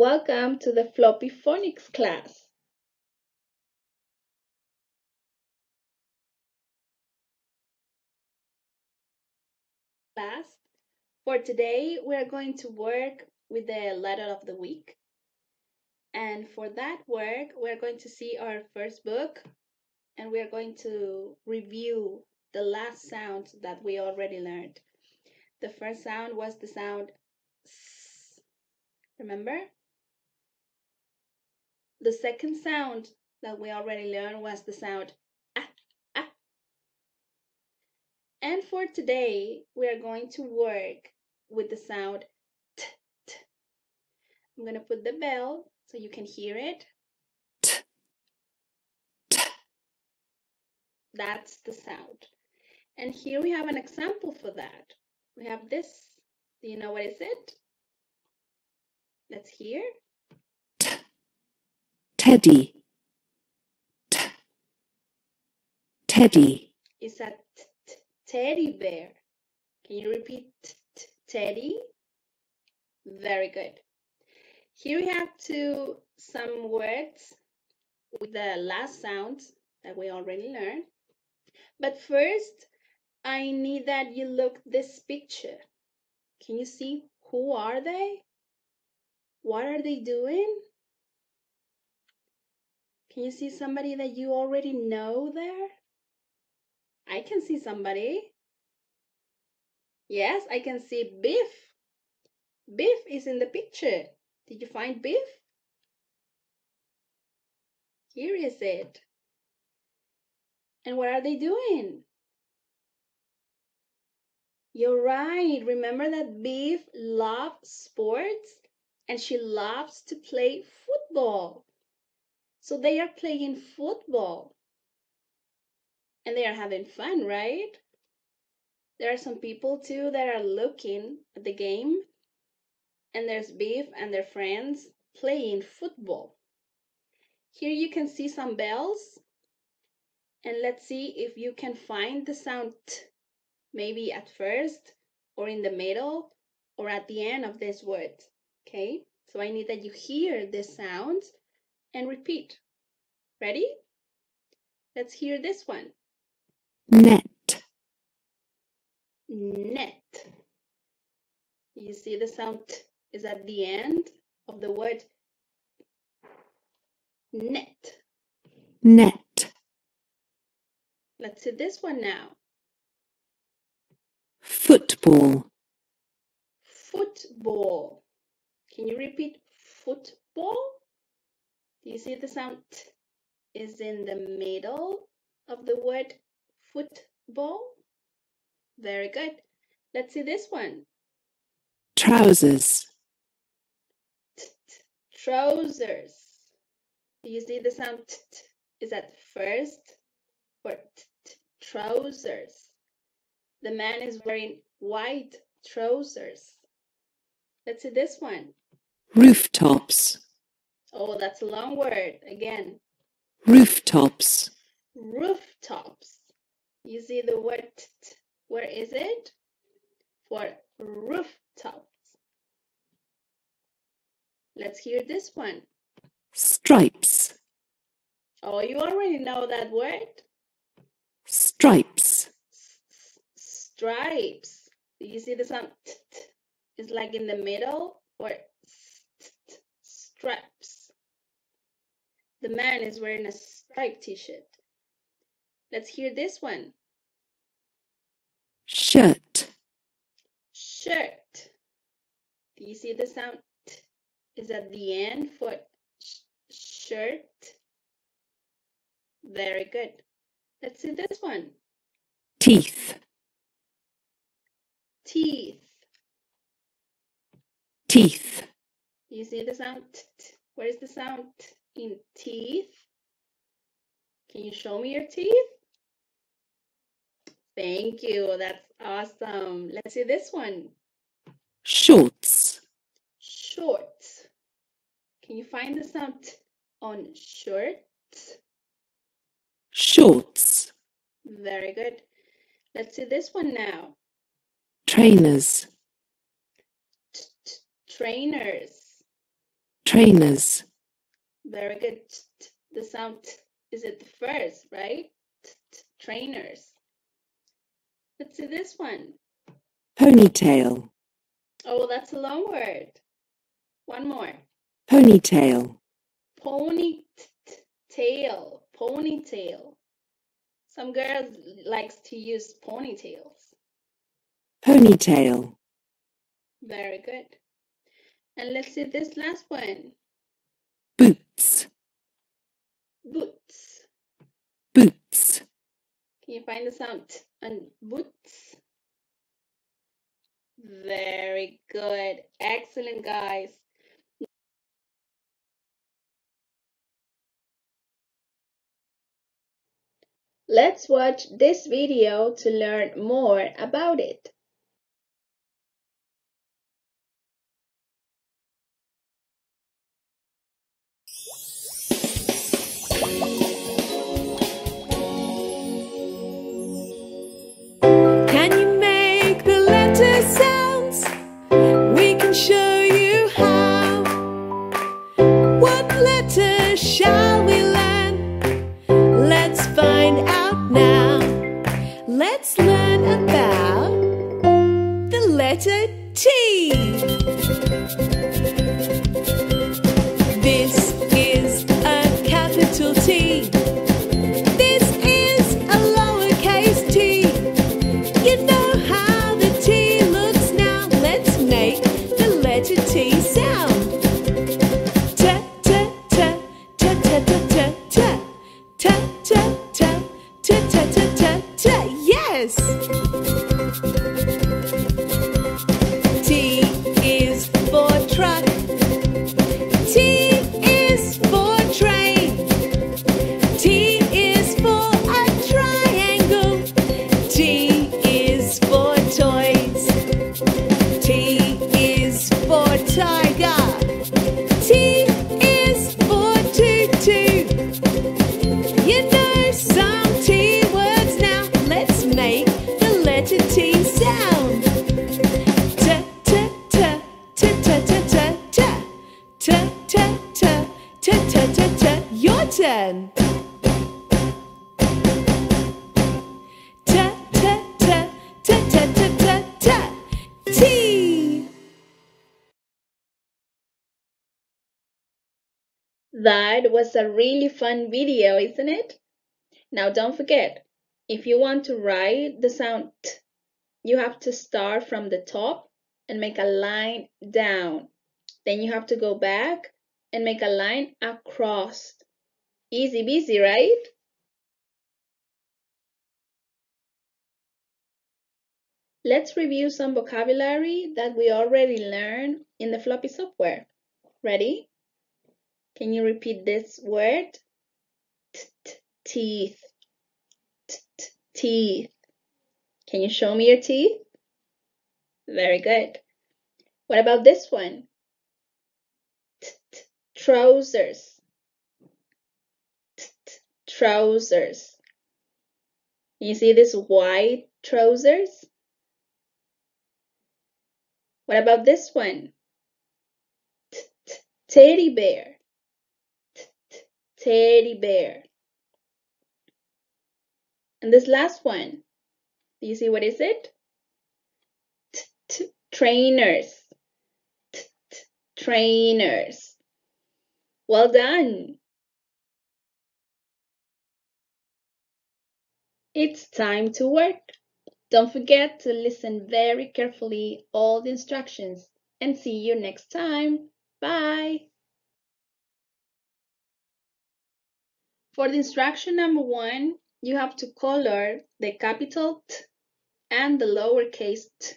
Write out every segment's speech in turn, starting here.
Welcome to the Floppy Phonics class. Class, for today we are going to work with the letter of the week. And for that work, we're going to see our first book and we are going to review the last sounds that we already learned. The first sound was the sound S. Remember? The second sound that we already learned was the sound ah, ah. And for today, we are going to work with the sound t, t. I'm going to put the bell so you can hear it. T, t. That's the sound. And here we have an example for that. We have this. Do you know what is it? Let's hear. Teddy. T, teddy. T- t- teddy bear? Can you repeat teddy? Very good. Here we have to some words with the last sounds that we already learned. But first, I need that you look this picture. Can you see who are they? What are they doing? Can you see somebody that you already know there? I can see somebody. Yes, I can see Biff. Biff is in the picture. Did you find Biff? Here is it. And what are they doing? You're right. Remember that Biff loves sports and she loves to play football. So they are playing football and they are having fun, right? There are some people too that are looking at the game, and there's Beef and their friends playing football. Here you can see some bells, and let's see if you can find the sound t, maybe at first, or in the middle, or at the end of this word. Okay, so I need that you hear the sounds and repeat. Ready? Let's hear this one. Net. Net. You see the sound t is at the end of the word net. Net. Let's see this one now. Football. Football. Can you repeat football? You see the sound t is in the middle of the word football? Very good. Let's see this one. Trousers. T -t trousers. Do you see the sound t is at first for trousers? The man is wearing white trousers. Let's see this one. Rooftops. Oh, that's a long word. Again, Rooftops. rooftops. You see the word t. Where is it? For rooftops. Let's hear this one. Stripes. Oh, you already know that word. Stripes. S- Stripes. Do you see the sound? T -t? It's like in the middle for s- t- t- stripes. The man is wearing a striped t-shirt. Let's hear this one. Shirt. Shirt. Do you see the sound? T is at the end for sh- shirt. Very good. Let's see this one. Teeth. Teeth. Teeth. Do you see the sound? T -t? Where is the sound t in teeth? Can you show me your teeth? Thank you. That's awesome. Let's see this one. Shorts. Shorts. Can you find the sound on short? Shorts. Very good. Let's see this one now. Trainers. T -t Trainers. trainers, Very good. The sound t is it the first, right? Trainers. Let's see this one. ponytail, Oh, that's a long word. One more. ponytail, Pony t- t- tail. Ponytail. Some girls likes to use ponytails. ponytail, Very good. And let's see this last one. Boots, Boots. boots, Can you find the sound t on boots? Very good. Excellent, guys. Let's watch this video to learn more about it. T is for truck. T is for train. T is for a triangle. T is for toys. T is for tiger. Your turn. T t t t t t t t T. That was a really fun video, isn't it? Now don't forget, if you want to write the sound t, you have to start from the top and make a line down. Then you have to go back and make a line across. Easy busy, right? Let's review some vocabulary that we already learned in the floppy software. Ready? Can you repeat this word? T -t Teeth. T Teeth. Can you show me your teeth? Very good. What about this one? Trousers. Trousers. You see this white trousers? What about this one? T -t Teddy bear. T Teddy bear. And this last one, do you see what is it? Trainers. Trainers. Well done. It's time to work. Don't forget to listen very carefully all the instructions and see you next time. Bye. For the instruction number one, you have to color the capital T and the lowercase t.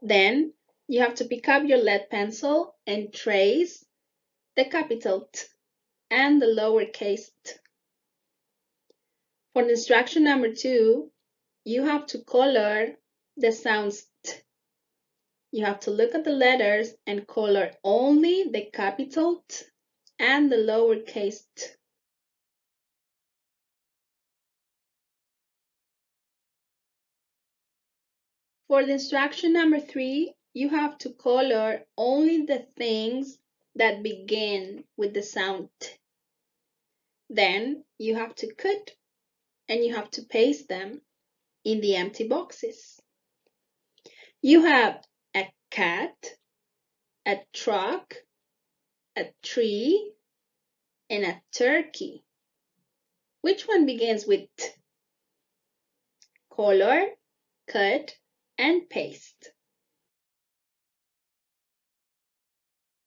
Then you have to pick up your lead pencil and trace the capital T and the lowercase t. For instruction number two, you have to color the sounds T. You have to look at the letters and color only the capital T and the lowercase t. For the instruction number three, you have to color only the things that begin with the sound T. Then you have to cut and you have to paste them in the empty boxes. You have a cat, a truck, a tree, and a turkey. Which one begins with T? Color, cut, and paste.